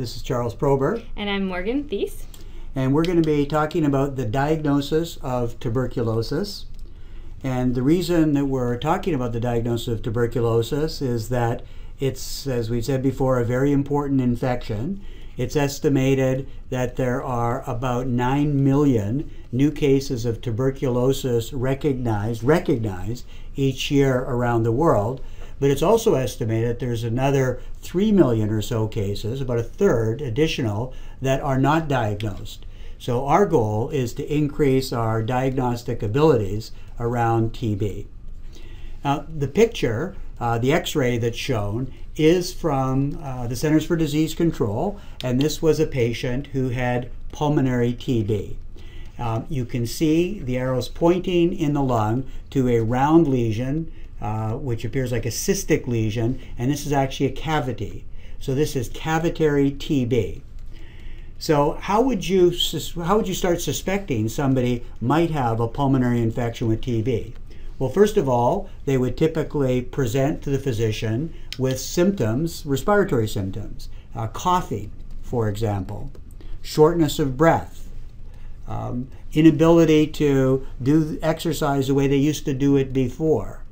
This is Charles Prober. And I'm Morgan Thies. And we're going to be talking about the diagnosis of tuberculosis. And the reason that we're talking about the diagnosis of tuberculosis is that it's, as we've said before, a very important infection. It's estimated that there are about 9 million new cases of tuberculosis recognized, recognized each year around the world. But it's also estimated there's another 3 million or so cases, about a third additional, that are not diagnosed. So our goal is to increase our diagnostic abilities around TB. Now, the picture, uh, the x-ray that's shown, is from uh, the Centers for Disease Control, and this was a patient who had pulmonary TB. Um, you can see the arrows pointing in the lung to a round lesion, uh, which appears like a cystic lesion, and this is actually a cavity. So this is cavitary TB. So how would you how would you start suspecting somebody might have a pulmonary infection with TB? Well, first of all, they would typically present to the physician with symptoms, respiratory symptoms, uh, coughing, for example, shortness of breath, um, inability to do exercise the way they used to do it before.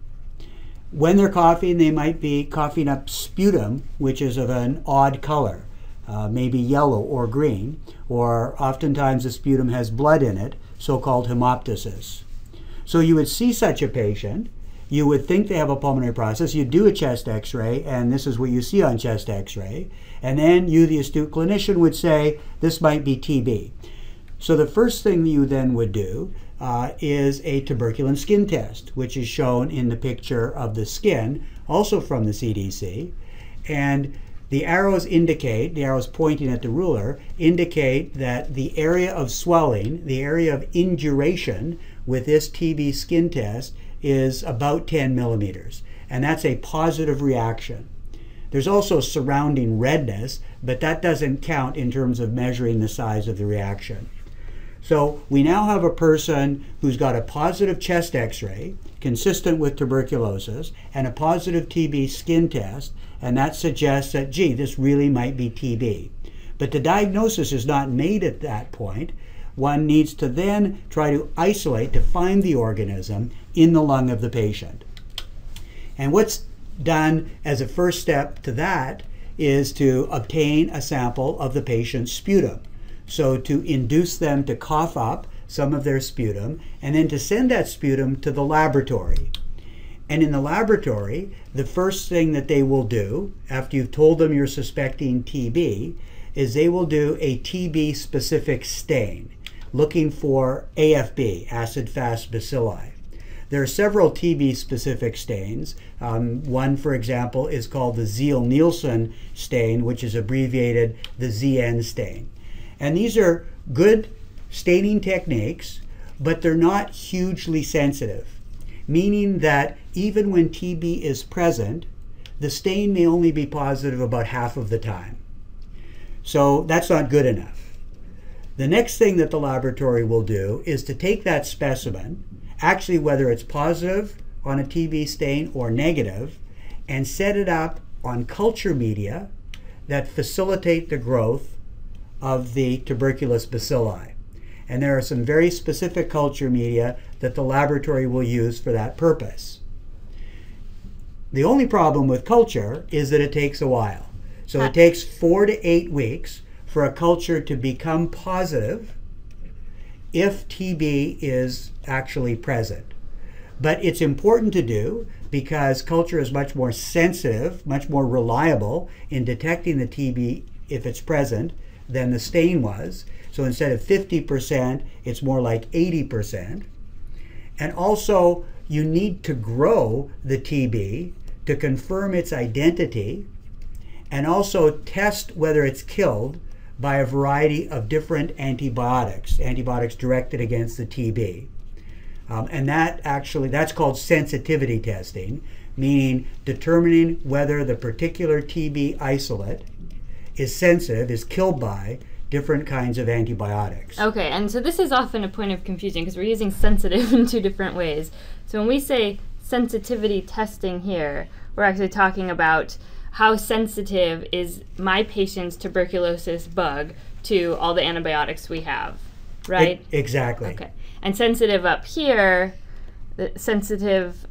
When they're coughing, they might be coughing up sputum, which is of an odd color uh, maybe yellow or green, or oftentimes the sputum has blood in it, so-called hemoptysis. So you would see such a patient, you would think they have a pulmonary process, you do a chest x-ray, and this is what you see on chest x-ray, and then you, the astute clinician, would say, this might be TB. So the first thing you then would do uh, is a tuberculin skin test, which is shown in the picture of the skin, also from the CDC. And the arrows indicate, the arrows pointing at the ruler, indicate that the area of swelling, the area of induration with this TB skin test is about 10 millimeters. And that's a positive reaction. There's also surrounding redness, but that doesn't count in terms of measuring the size of the reaction. So we now have a person who's got a positive chest x-ray, consistent with tuberculosis, and a positive TB skin test, and that suggests that, gee, this really might be TB. But the diagnosis is not made at that point. One needs to then try to isolate, to find the organism in the lung of the patient. And what's done as a first step to that is to obtain a sample of the patient's sputum. So to induce them to cough up some of their sputum and then to send that sputum to the laboratory. And in the laboratory, the first thing that they will do after you've told them you're suspecting TB is they will do a TB specific stain looking for AFB, acid fast bacilli. There are several TB specific stains. Um, one, for example, is called the Ziehl Neelsen stain, which is abbreviated the ZN stain. And these are good staining techniques, but they're not hugely sensitive, meaning that even when TB is present, the stain may only be positive about half of the time. So that's not good enough. The next thing that the laboratory will do is to take that specimen, actually whether it's positive on a TB stain or negative, and set it up on culture media that facilitate the growth of the tuberculous bacilli. And there are some very specific culture media that the laboratory will use for that purpose. The only problem with culture is that it takes a while. So it takes four to eight weeks for a culture to become positive if TB is actually present. But it's important to do because culture is much more sensitive, much more reliable in detecting the TB if it's present than the stain was. So instead of 50%, it's more like 80%. And also, you need to grow the TB to confirm its identity and also test whether it's killed by a variety of different antibiotics, antibiotics directed against the TB. Um, and that actually, that's called sensitivity testing, meaning determining whether the particular TB isolate is sensitive, is killed by different kinds of antibiotics. Okay, and so this is often a point of confusion because we're using sensitive in two different ways. So when we say sensitivity testing here, we're actually talking about how sensitive is my patient's tuberculosis bug to all the antibiotics we have, right? E- exactly. Okay. And sensitive up here, the sensitive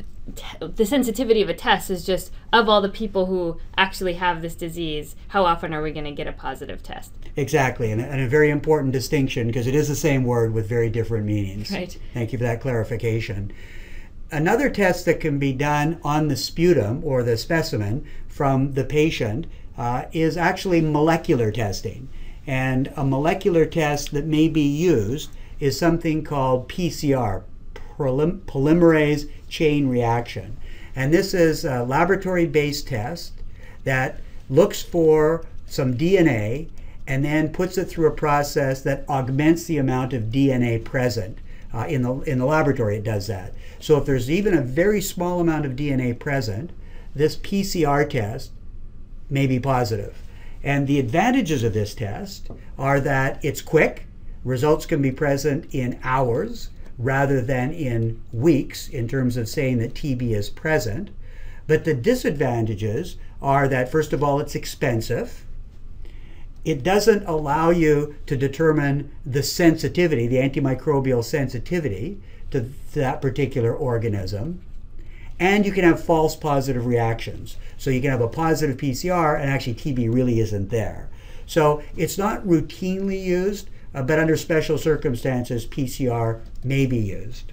the sensitivity of a test is just of all the people who actually have this disease, how often are we going to get a positive test? Exactly, and a, and a very important distinction because it is the same word with very different meanings. Right. Thank you for that clarification. Another test that can be done on the sputum or the specimen from the patient uh, is actually molecular testing. And a molecular test that may be used is something called PCR, polymerase chain reaction. And this is a laboratory based test that looks for some DNA and then puts it through a process that augments the amount of DNA present. Uh, in, the, in the laboratory, it does that. So if there's even a very small amount of DNA present, this PCR test may be positive. And the advantages of this test are that it's quick, results can be present in hours rather than in weeks in terms of saying that TB is present. But the disadvantages are that, first of all, it's expensive. It doesn't allow you to determine the sensitivity, the antimicrobial sensitivity to, that particular organism. And you can have false positive reactions. So you can have a positive PCR and actually TB really isn't there. So it's not routinely used, uh, but under special circumstances, PCR may be used.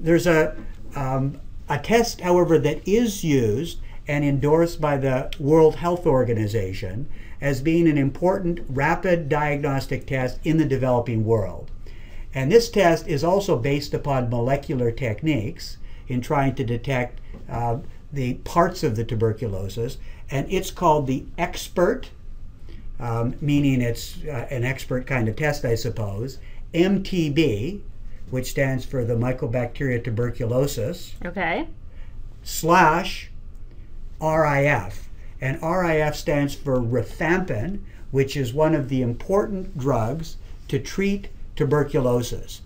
There's a, um, a test, however, that is used and endorsed by the World Health Organization as being an important rapid diagnostic test in the developing world. And this test is also based upon molecular techniques in trying to detect uh, the parts of the tuberculosis, and it's called the Xpert, um, meaning it's uh, an expert kind of test, I suppose, MTB, which stands for the Mycobacteria tuberculosis, Okay. slash RIF. And RIF stands for rifampin, which is one of the important drugs to treat tuberculosis.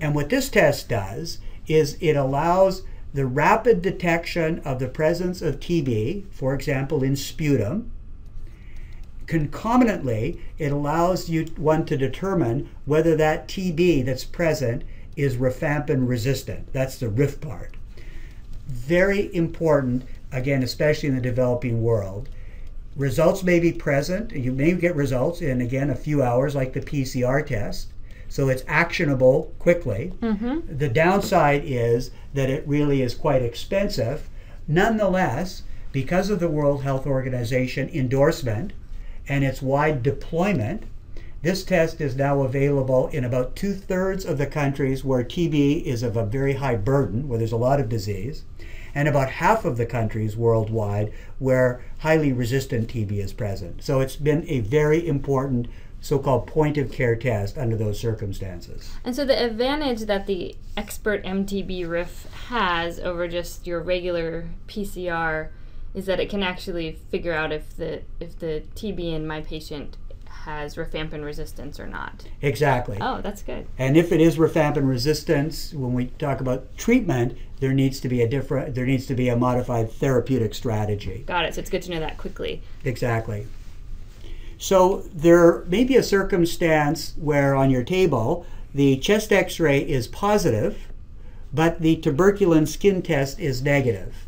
And what this test does is it allows the rapid detection of the presence of TB, for example, in sputum. Concomitantly, it allows you one to determine whether that TB that's present is rifampin resistant. That's the RIF part. Very important, again, especially in the developing world. Results may be present. You may get results in, again, a few hours, like the PCR test. So it's actionable quickly. Mm-hmm. The downside is that it really is quite expensive. Nonetheless, because of the World Health Organization endorsement and its wide deployment, this test is now available in about two thirds of the countries where TB is of a very high burden, where there's a lot of disease, and about half of the countries worldwide where highly resistant TB is present. So it's been a very important so called point of care test under those circumstances. And so the advantage that the Xpert MTB RIF has over just your regular PCR is that it can actually figure out if the if the TB in my patient has rifampin resistance or not. Exactly. Oh, that's good. And if it is rifampin resistance, when we talk about treatment, there needs to be a different there needs to be a modified therapeutic strategy. Got it. So it's good to know that quickly. Exactly. So there may be a circumstance where on your table the chest x-ray is positive, but the tuberculin skin test is negative.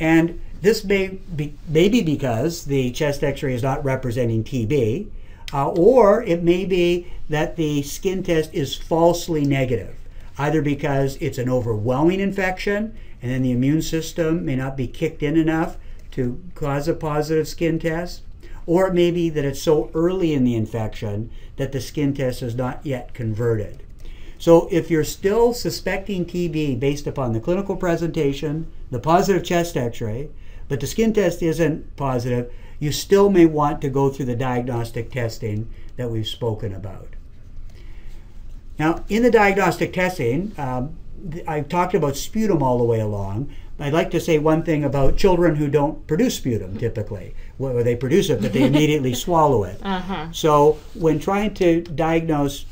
And this may be maybe because the chest x-ray is not representing TB, uh, or it may be that the skin test is falsely negative, either because it's an overwhelming infection and then the immune system may not be kicked in enough to cause a positive skin test, or it may be that it's so early in the infection that the skin test is not yet converted. So if you're still suspecting TB based upon the clinical presentation, the positive chest x-ray, but the skin test isn't positive, you still may want to go through the diagnostic testing that we've spoken about. Now, in the diagnostic testing, um, I've talked about sputum all the way along. I'd like to say one thing about children who don't produce sputum typically. Well, they produce it, but they immediately swallow it. Uh-huh. So, when trying to diagnose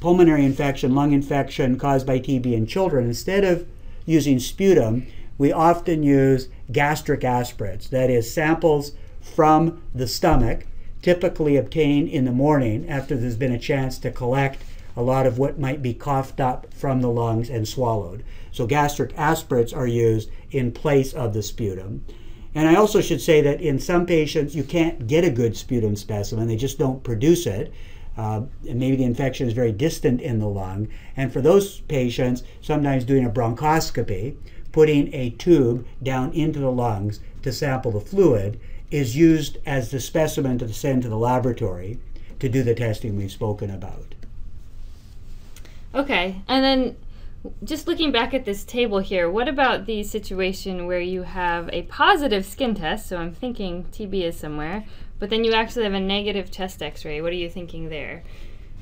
pulmonary infection, lung infection caused by TB in children, instead of using sputum, we often use gastric aspirates, that is, samples from the stomach, typically obtained in the morning after there's been a chance to collect a lot of what might be coughed up from the lungs and swallowed. So gastric aspirates are used in place of the sputum. And I also should say that in some patients, you can't get a good sputum specimen, they just don't produce it. Uh, and maybe the infection is very distant in the lung. And for those patients, sometimes doing a bronchoscopy, putting a tube down into the lungs to sample the fluid, is used as the specimen to send to the laboratory to do the testing we've spoken about. Okay, and then just looking back at this table here, what about the situation where you have a positive skin test? So I'm thinking TB is somewhere, but then you actually have a negative chest x ray. What are you thinking there?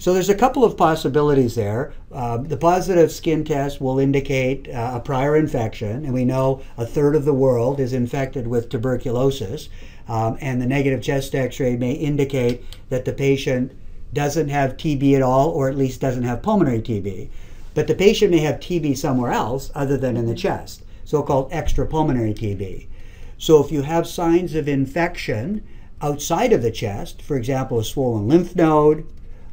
So there's a couple of possibilities there. Uh, the positive skin test will indicate uh, a prior infection, and we know a third of the world is infected with tuberculosis. Um, and the negative chest x ray may indicate that the patient doesn't have TB at all, or at least doesn't have pulmonary TB. But the patient may have TB somewhere else other than in the chest, so called extrapulmonary TB. So if you have signs of infection outside of the chest, for example, a swollen lymph node,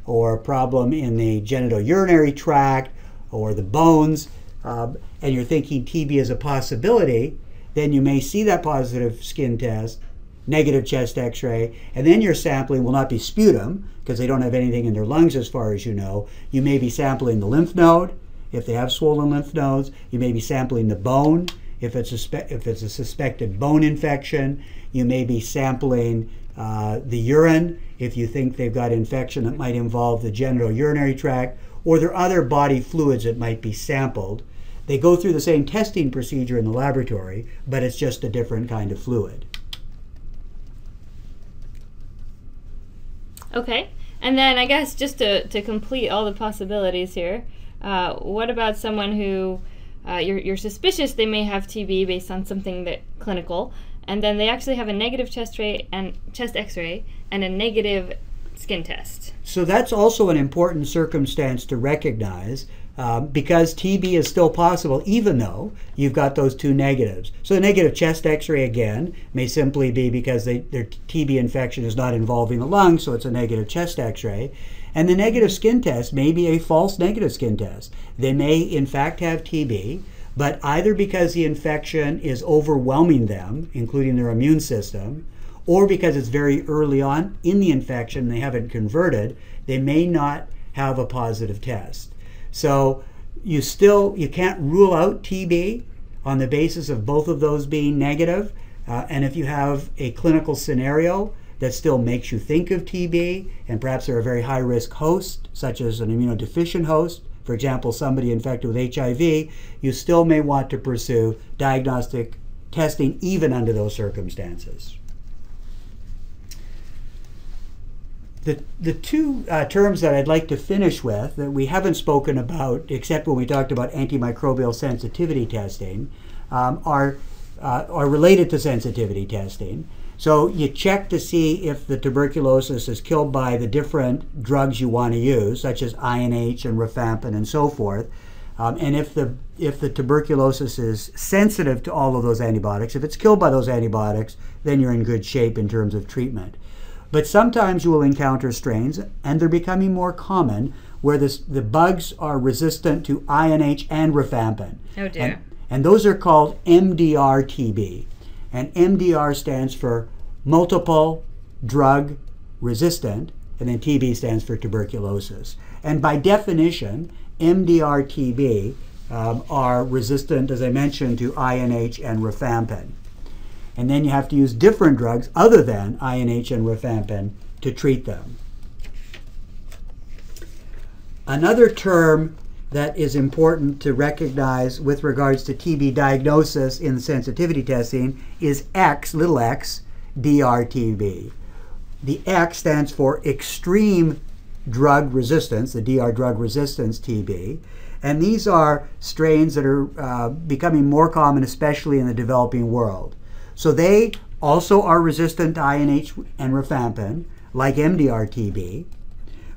or a problem in the genitourinary tract, or the bones, uh, and you're thinking TB is a possibility, then you may see that positive skin test negative chest x ray, and then your sampling will not be sputum because they don't have anything in their lungs as far as you know. You may be sampling the lymph node if they have swollen lymph nodes. You may be sampling the bone if it's a, if it's a suspected bone infection. You may be sampling uh, the urine if you think they've got infection that might involve the genital urinary tract, or there are other body fluids that might be sampled. They go through the same testing procedure in the laboratory, but it's just a different kind of fluid. Okay. And then I guess just to, to complete all the possibilities here, uh, what about someone who uh, you're, you're suspicious they may have TB based on something that clinical, and then they actually have a negative chest ray and chest X-ray and a negative skin test. So that's also an important circumstance to recognize um, because TB is still possible even though you've got those two negatives. So the negative chest x-ray again may simply be because they, their TB infection is not involving the lung, so it's a negative chest x-ray. And the negative skin test may be a false negative skin test. They may in fact have TB, but either because the infection is overwhelming them, including their immune system, or because it's very early on in the infection and they haven't converted, they may not have a positive test. So you still you can't rule out TB on the basis of both of those being negative. Uh, and if you have a clinical scenario that still makes you think of TB, and perhaps they're a very high risk host, such as an immunodeficient host, for example, somebody infected with HIV, you still may want to pursue diagnostic testing even under those circumstances. The, the two uh, terms that I'd like to finish with that we haven't spoken about, except when we talked about antimicrobial sensitivity testing, um, are, uh, are related to sensitivity testing. So you check to see if the tuberculosis is killed by the different drugs you want to use, such as INH and rifampin and so forth. Um, and if the if the tuberculosis is sensitive to all of those antibiotics, if it's killed by those antibiotics, then you're in good shape in terms of treatment. But sometimes you will encounter strains, and they're becoming more common, where this, the bugs are resistant to INH and rifampin. Oh dear. And, and those are called MDR TB. And MDR stands for multiple drug resistant, and then TB stands for tuberculosis. And by definition, MDR TB um, are resistant, as I mentioned, to INH and rifampin and then you have to use different drugs other than INH and rifampin to treat them. Another term that is important to recognize with regards to TB diagnosis in sensitivity testing is X, little x, DRTB. The X stands for extreme drug resistance, the DR drug resistance TB. And these are strains that are uh, becoming more common, especially in the developing world. So they also are resistant to INH and rifampin, like MDR-TB,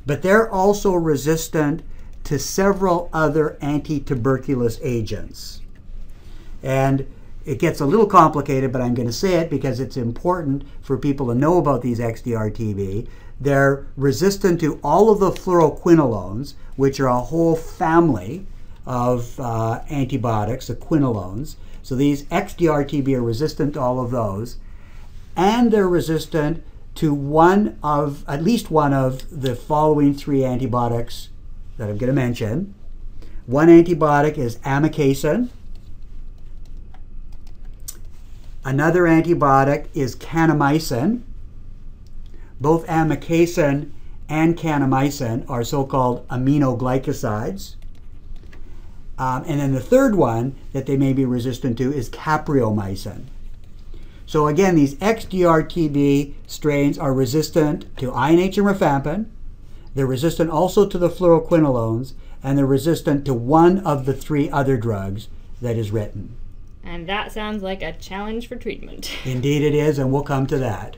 but they're also resistant to several other anti-tuberculous agents. And it gets a little complicated, but I'm going to say it because it's important for people to know about these XDR-TB. They're resistant to all of the fluoroquinolones, which are a whole family of uh, antibiotics, the quinolones. So these XDR-TB are resistant to all of those, and they're resistant to one of at least one of the following three antibiotics that I'm going to mention. One antibiotic is amikacin. Another antibiotic is kanamycin. Both amikacin and kanamycin are so-called aminoglycosides. Um, and then the third one that they may be resistant to is capreomycin. So again, these XDR-TB strains are resistant to INH and rifampin. They're resistant also to the fluoroquinolones, and they're resistant to one of the three other drugs that is written. And that sounds like a challenge for treatment. Indeed, it is, and we'll come to that.